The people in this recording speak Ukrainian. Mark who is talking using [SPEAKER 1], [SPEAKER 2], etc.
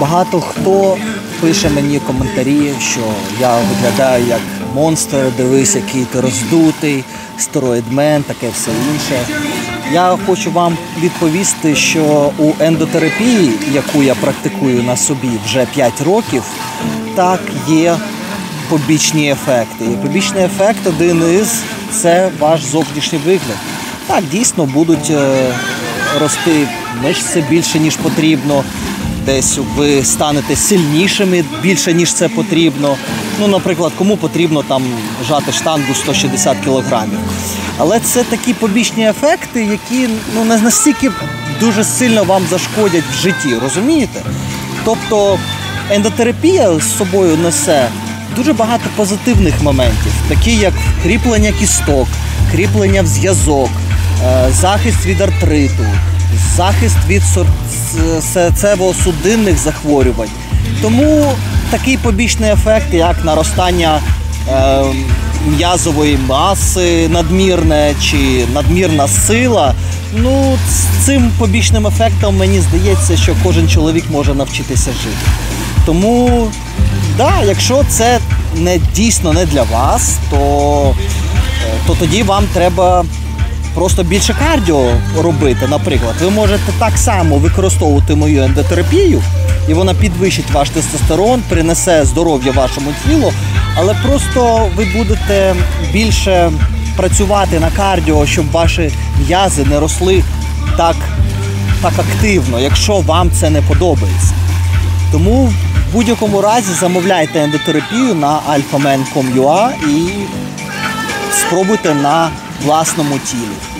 [SPEAKER 1] Багато хто пише мені коментарі, що я виглядаю як монстр, дивись, який ти роздутий, стероїдмен, таке все інше. Я хочу вам відповісти, що у ендотерапії, яку я практикую на собі вже 5 років, так є побічні ефекти. І побічний ефект один із це ваш зовнішній вигляд. Так, дійсно будуть е, рости мишці більше, ніж потрібно. Десь ви станете сильнішими більше, ніж це потрібно. Ну, наприклад, кому потрібно там жати штангу 160 кілограмів. Але це такі побічні ефекти, які ну не настільки дуже сильно вам зашкодять в житті, розумієте? Тобто ендотерапія з собою несе дуже багато позитивних моментів, такі як кріплення кісток, кріплення в зв'язок, е, захист від артриту, захист від серцево-судинних захворювань. Тому такий побічний ефект, як наростання е, м'язової маси надмірне чи надмірна сила. Ну, з цим побічним ефектом мені здається, що кожен чоловік може навчитися жити. Тому, да, якщо це не дійсно не для вас, то, е, то тоді вам треба просто більше кардіо робити. Наприклад, ви можете так само використовувати мою ендотерапію, і вона підвищить ваш тестостерон, принесе здоров'я вашому тілу, але просто ви будете більше працювати на кардіо, щоб ваші м'язи не росли так, так активно, якщо вам це не подобається. Тому в будь-якому разі замовляйте ендотерапію на alphaman.com.ua і спробуйте на власному тілі.